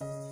Bye.